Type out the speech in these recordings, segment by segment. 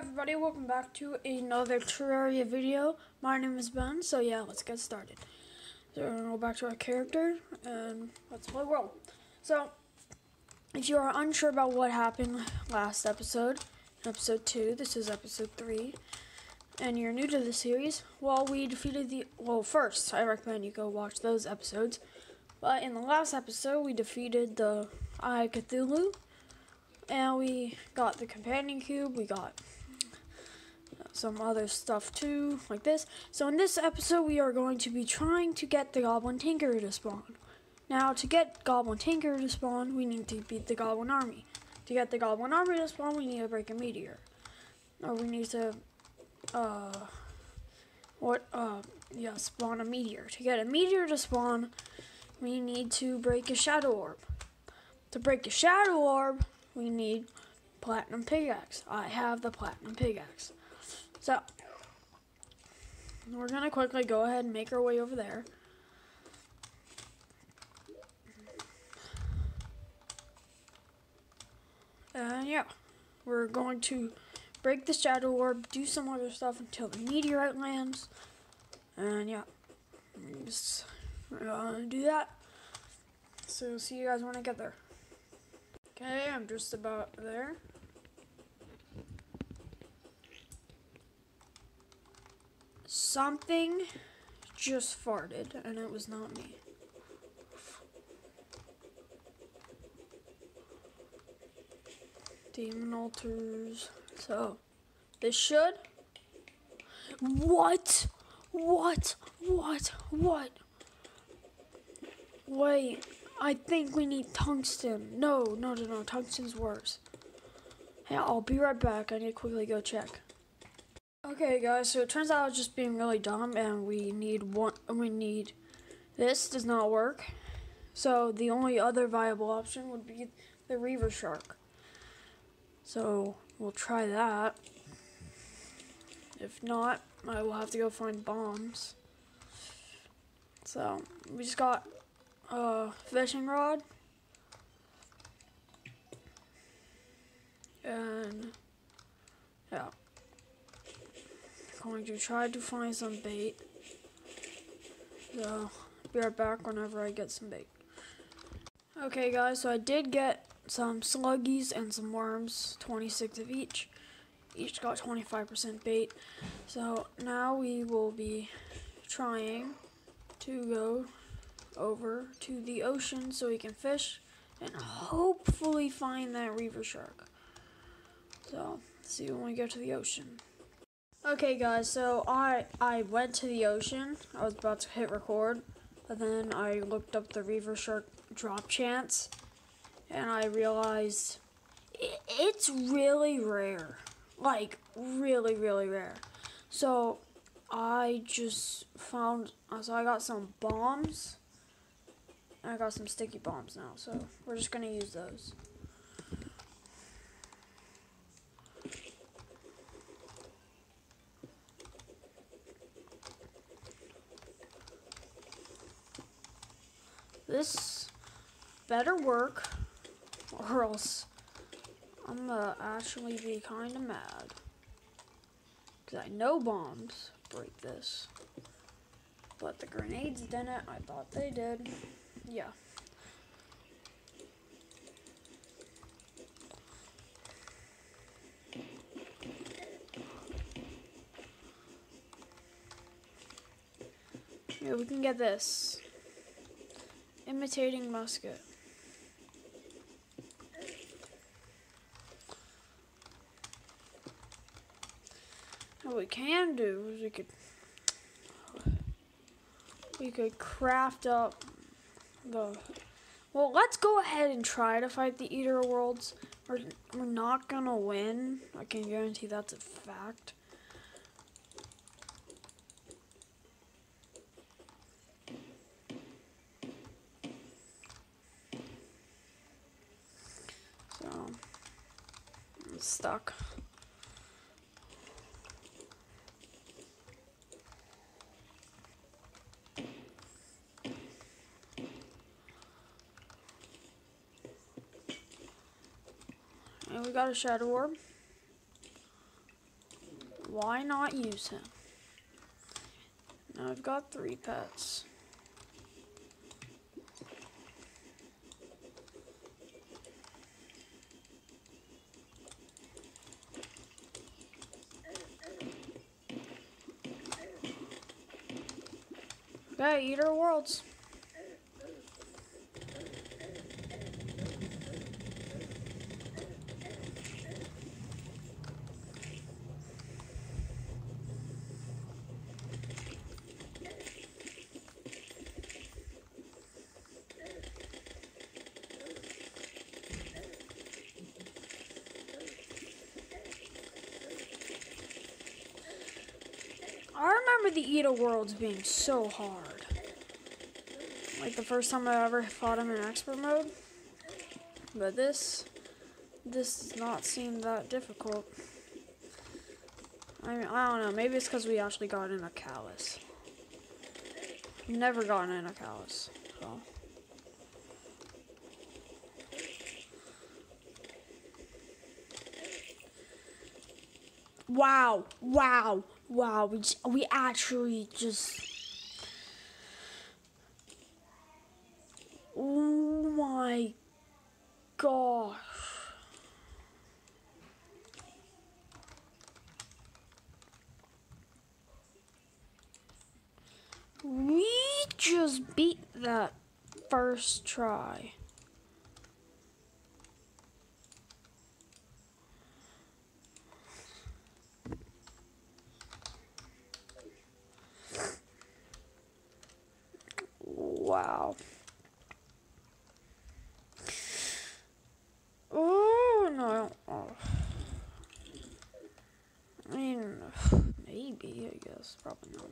everybody, welcome back to another Terraria video. My name is Ben, so yeah, let's get started. So we're gonna go back to our character, and let's play World. So, if you are unsure about what happened last episode, episode 2, this is episode 3, and you're new to the series, well, we defeated the, well, first, I recommend you go watch those episodes, but in the last episode, we defeated the Eye Cthulhu, and we got the companion cube, we got some other stuff too, like this. So in this episode, we are going to be trying to get the Goblin Tinker to spawn. Now, to get Goblin Tinker to spawn, we need to beat the Goblin Army. To get the Goblin Army to spawn, we need to break a meteor. Or we need to, uh, what, uh, yeah, spawn a meteor. To get a meteor to spawn, we need to break a Shadow Orb. To break a Shadow Orb, we need Platinum Pickaxe. I have the Platinum Pickaxe. So, we're going to quickly go ahead and make our way over there. And yeah, we're going to break the shadow orb, do some other stuff until the meteorite lands. And yeah, just gonna do that. So see you guys when I get there. Okay, I'm just about there. Something just farted, and it was not me. Demon altars. So, this should. What? What? What? What? Wait, I think we need tungsten. No, no, no, no. Tungsten's worse. Hey, I'll be right back. I need to quickly go check. Okay, guys. So it turns out I was just being really dumb, and we need one. We need this. Does not work. So the only other viable option would be the Reaver Shark. So we'll try that. If not, I will have to go find bombs. So we just got a fishing rod. And yeah. Going to try to find some bait. So be right back whenever I get some bait. Okay guys, so I did get some sluggies and some worms, 26 of each. Each got 25% bait. So now we will be trying to go over to the ocean so we can fish and hopefully find that reaver shark. So, see when we get to the ocean. Okay guys, so I I went to the ocean. I was about to hit record, but then I looked up the reaver shark drop chance and I realized it, it's really rare. Like, really, really rare. So, I just found, uh, so I got some bombs. I got some sticky bombs now, so we're just going to use those. This better work or else I'm gonna actually be kind of mad. Because I know bombs break this. But the grenades didn't. I thought they did. Yeah. Yeah, we can get this. Imitating musket. What we can do is we could we could craft up the well let's go ahead and try to fight the eater worlds. We're, we're not gonna win. I can guarantee that's a fact so I'm stuck And we got a shadow orb. Why not use him? Now I've got three pets. Okay, Eater Worlds. I remember the Eater Worlds being so hard. Like the first time I ever fought him in expert mode. But this, this does not seem that difficult. I mean, I don't know. Maybe it's because we actually got an Arkhalis. Never gotten an Arkhalis. So. Wow! Wow! Wow! We we actually just. Oh my gosh. We just beat that first try. Wow. Oh no. Oh. I mean, maybe. I guess probably not.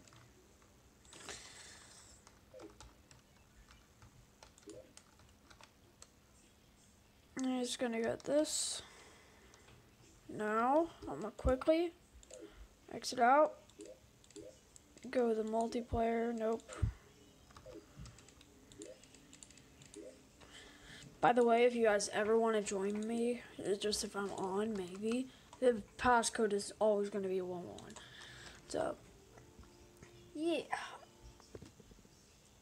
I'm just gonna get this. Now, I'm gonna quickly exit out. Go to the multiplayer. Nope. By the way, if you guys ever want to join me, just if I'm on, maybe, the passcode is always going to be 1 1. So, yeah.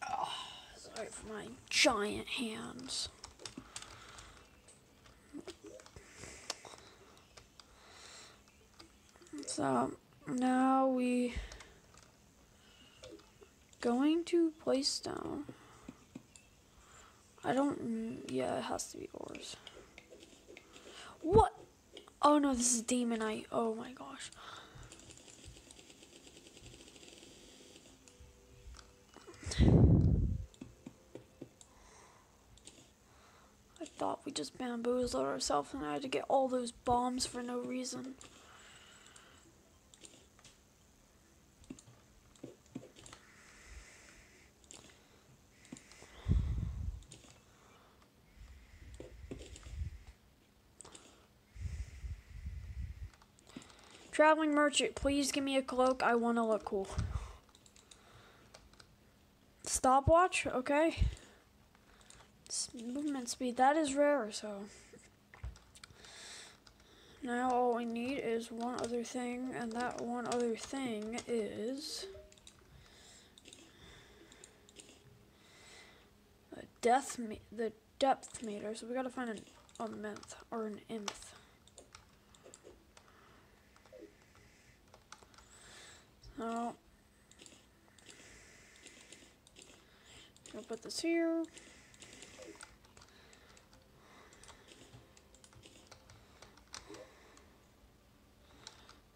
Oh, sorry for my giant hands. So, now we going to place down. I don't. mm, Yeah, it has to be ores. What? Oh no, this is demonite. Oh my gosh. I thought we just bamboozled ourselves and I had to get all those bombs for no reason. Traveling merchant, please give me a cloak. I want to look cool. Stopwatch, okay. S- Movement speed, that is rare, so. Now all we need is one other thing, and that one other thing is. Me- the depth meter, so we gotta find an, a menth or an imth. So, I'll put this here.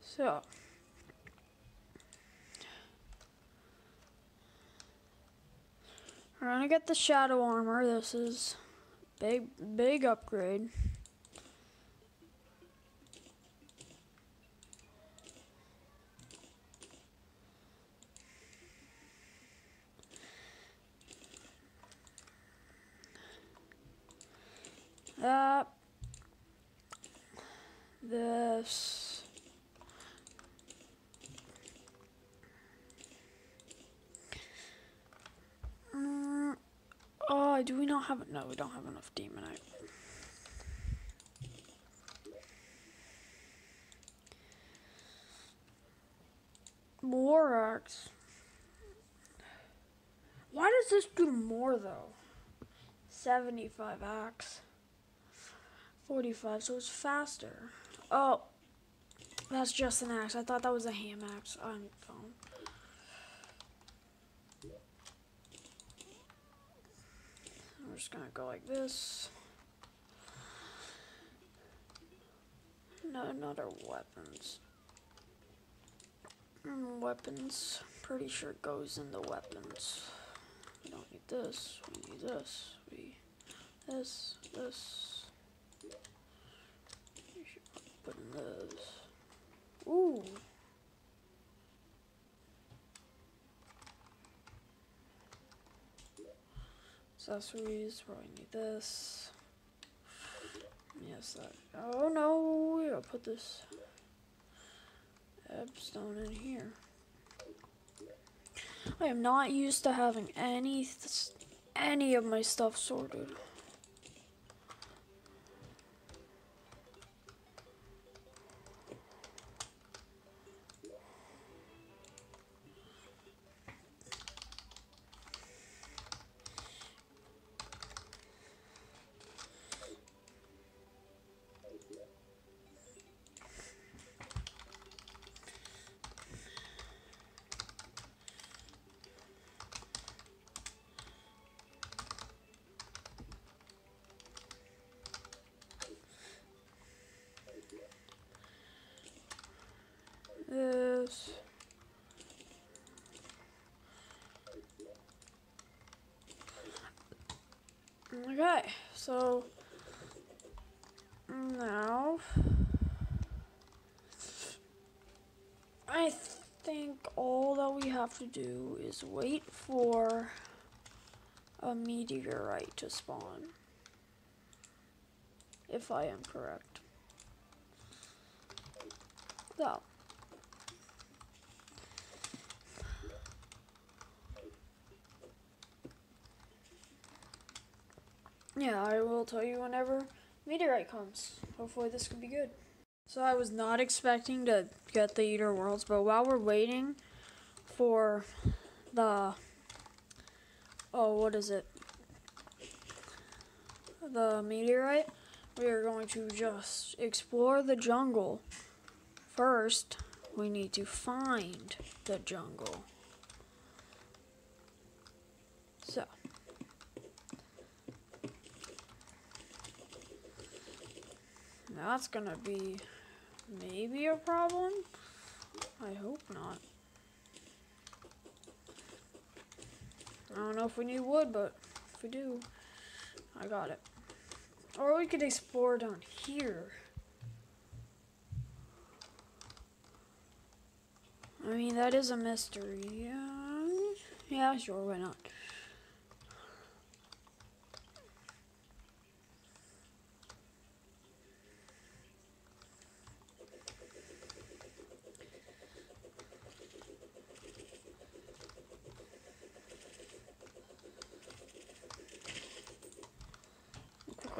So, we're gonna get the shadow armor. This is big, big upgrade. That. This. Mm, oh, do we not have? No, we don't have enough demonite. Axe. Why does this do more though? 75 axe. 45, so it's faster. Oh, that's just an axe. I thought that was a ham axe on phone. We're just gonna go like this. No, not our weapons. Mm, weapons. Pretty sure it goes in the weapons. We don't need this. We need this. We this this. We should put in this. Ooh. Accessories. Probably need this. Yes, that. Oh no, gotta put this Ebonstone in here. I am not used to having any any of my stuff sorted. this. Okay, so now I think all that we have to do is wait for a meteorite to spawn. If I am correct. So. Yeah, I will tell you whenever meteorite comes. Hopefully this could be good. So I was not expecting to get the Eater Worlds, but while we're waiting for the oh, what is it? The meteorite, we are going to just explore the jungle. First, we need to find the jungle. So, That's gonna be maybe a problem. I hope not. I don't know if we need wood, but if we do, I got it. Or we could explore down here. I mean, that is a mystery. Yeah, yeah sure, why not?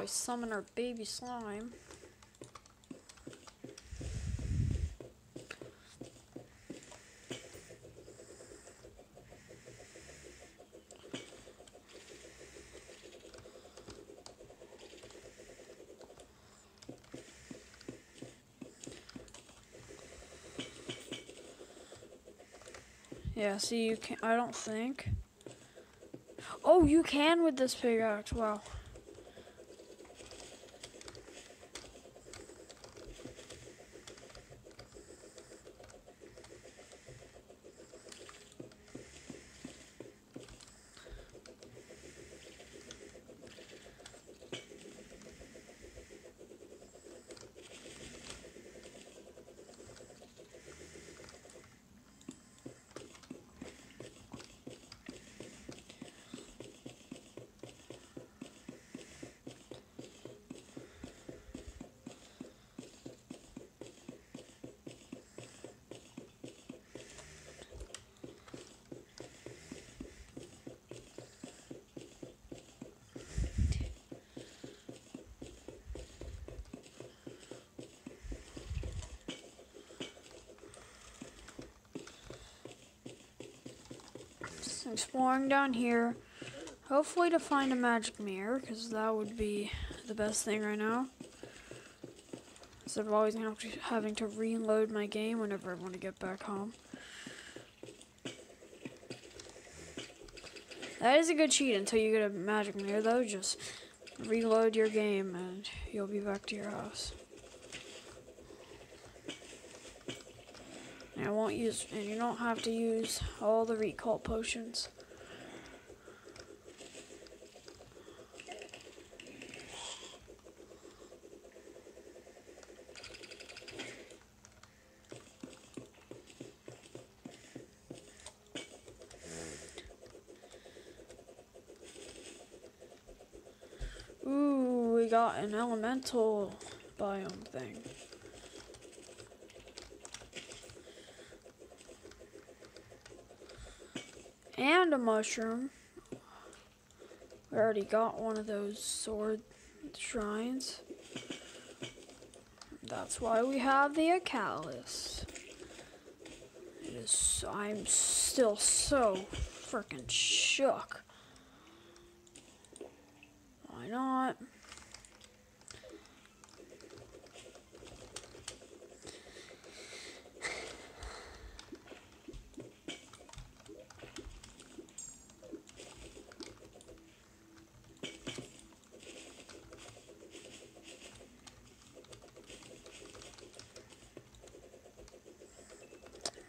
I summon our baby slime. Yeah, see, you can I don't think. Oh, you can with this pickaxe. Wow. Exploring down here. Hopefully to find a magic mirror, because that would be the best thing right now. Instead of always having to reload my game whenever I want to get back home. That is a good cheat until you get a magic mirror though. Just reload your game and you'll be back to your house. I won't use, and you don't have to use all the recall potions. Ooh, we got an elemental biome thing. And a mushroom. We already got one of those sword shrines. That's why we have the Arkhalis. It is, I'm still so freaking shook. Why not?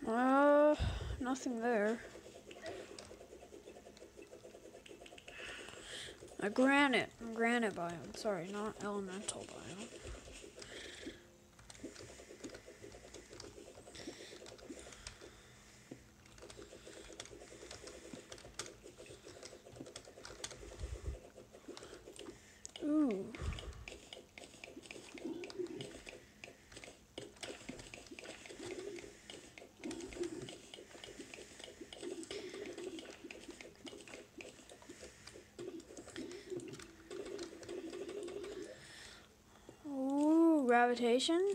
Uh, nothing there. A granite, granite biome. Sorry, not elemental biome. Ooh. Gravitation.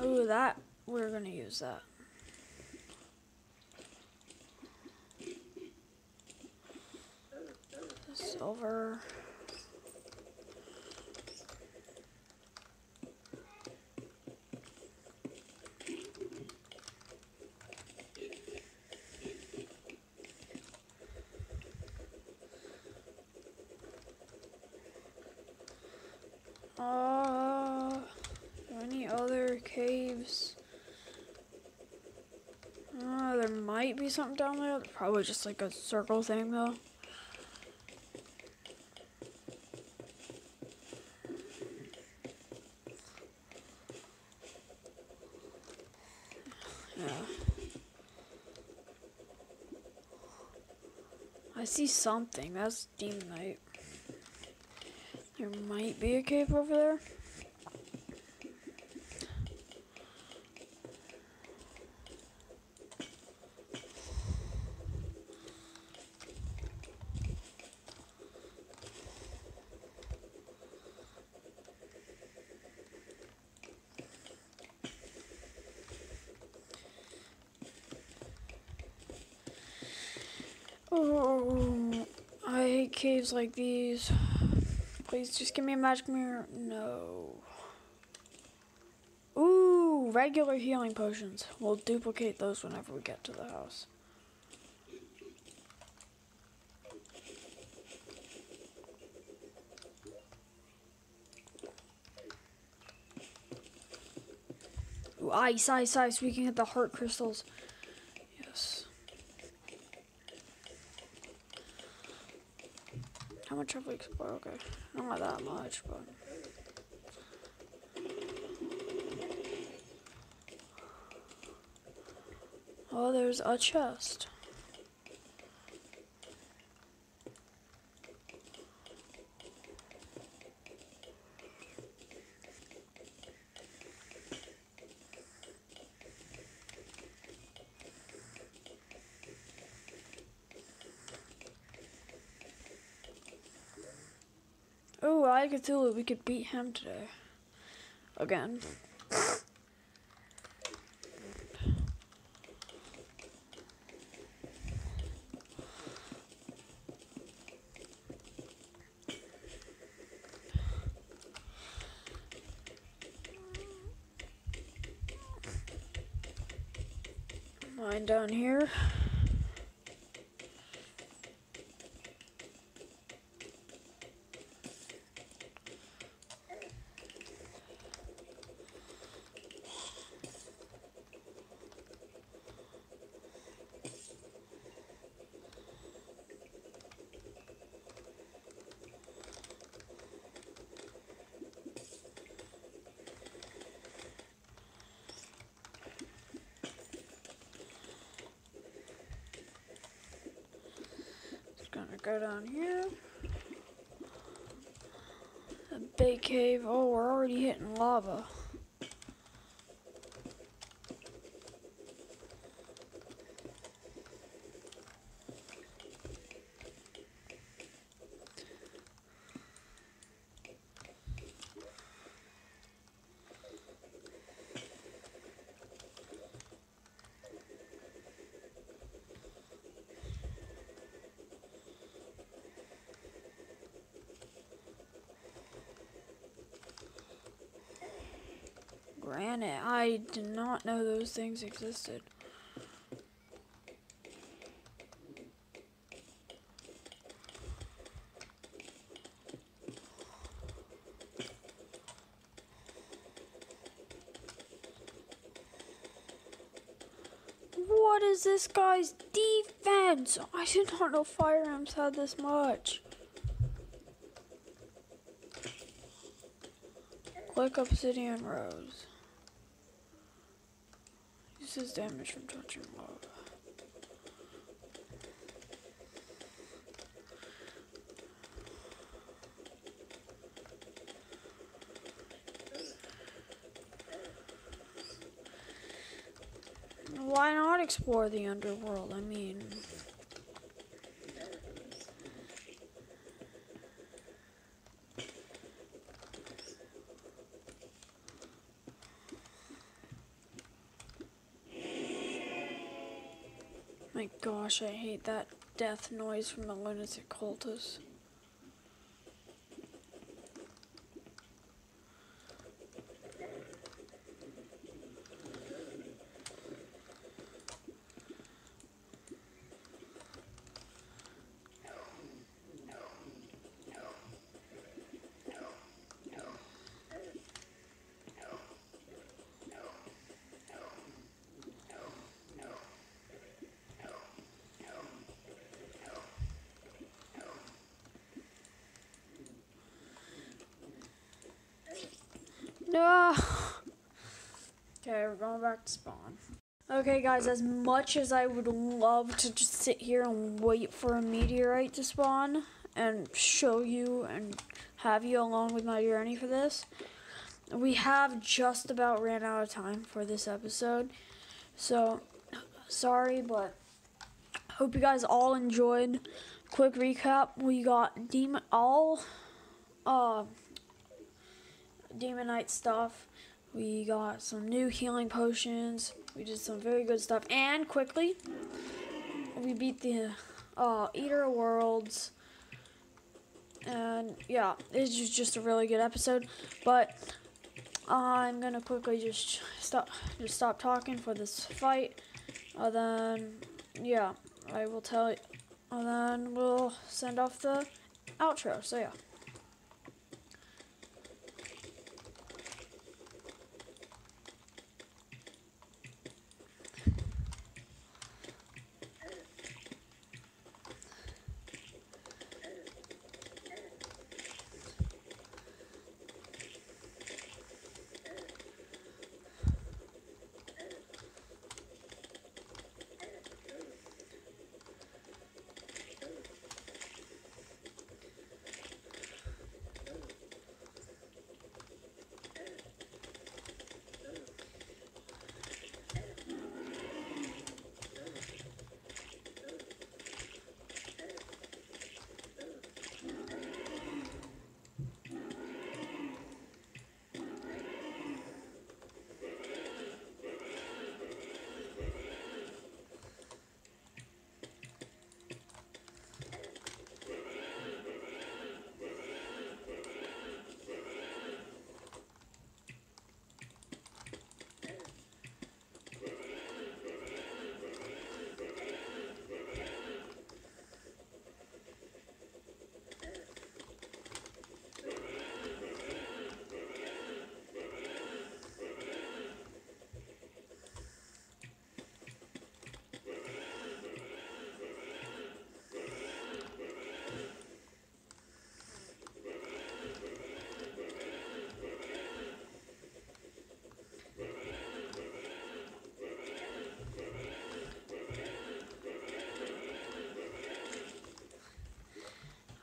Oh, that, we're to use that. Silver. Uh, any other caves? Uh, there might be something down there. Probably just like a circle thing though. Yeah. I see something. That's Demonite. There might be a cave over there. Oh, I hate caves like these. Please just give me a magic mirror. No. Ooh, regular healing potions. We'll duplicate those whenever we get to the house. Ooh, ice, ice, ice. We can get the heart crystals. Have we? Okay, not that much, but. Oh, there's a chest. were I could do that we could beat him today. Again. Mine down here. Go down here. A big cave. Oh, we're already hitting lava. Granite. I did not know those things existed. What is this guy's defense? I did not know fire ants had this much. Click obsidian rose. Uses damage from touching lava. Why not explore the underworld? I mean, my gosh, I hate that death noise from the lunatic cultist. No. Okay, we're going back to spawn. Okay, guys, as much as I would love to just sit here and wait for a meteorite to spawn and show you and have you along with my journey for this, we have just about ran out of time for this episode. So, sorry, but hope you guys all enjoyed. Quick recap: we got demon all, uh, demonite stuff. We got some new healing potions. We did some very good stuff. And quickly, we beat the uh, Eater Worlds. And yeah, it's just, just a really good episode. But I'm gonna quickly just stop just stop talking for this fight. And then yeah, I will tell you. And then we'll send off the outro. So yeah.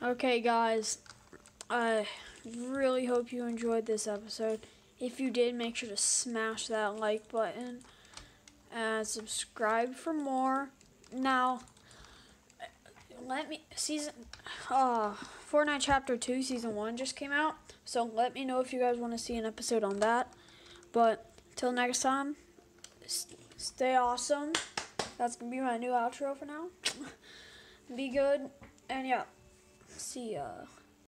Okay, guys, I really hope you enjoyed this episode. If you did, make sure to smash that like button and subscribe for more. Now, let me season uh Fortnite Chapter 2 Season 1 just came out. So let me know if you guys want to see an episode on that. But till next time, st- stay awesome. That's going to be my new outro for now. be good. And yeah, see ya.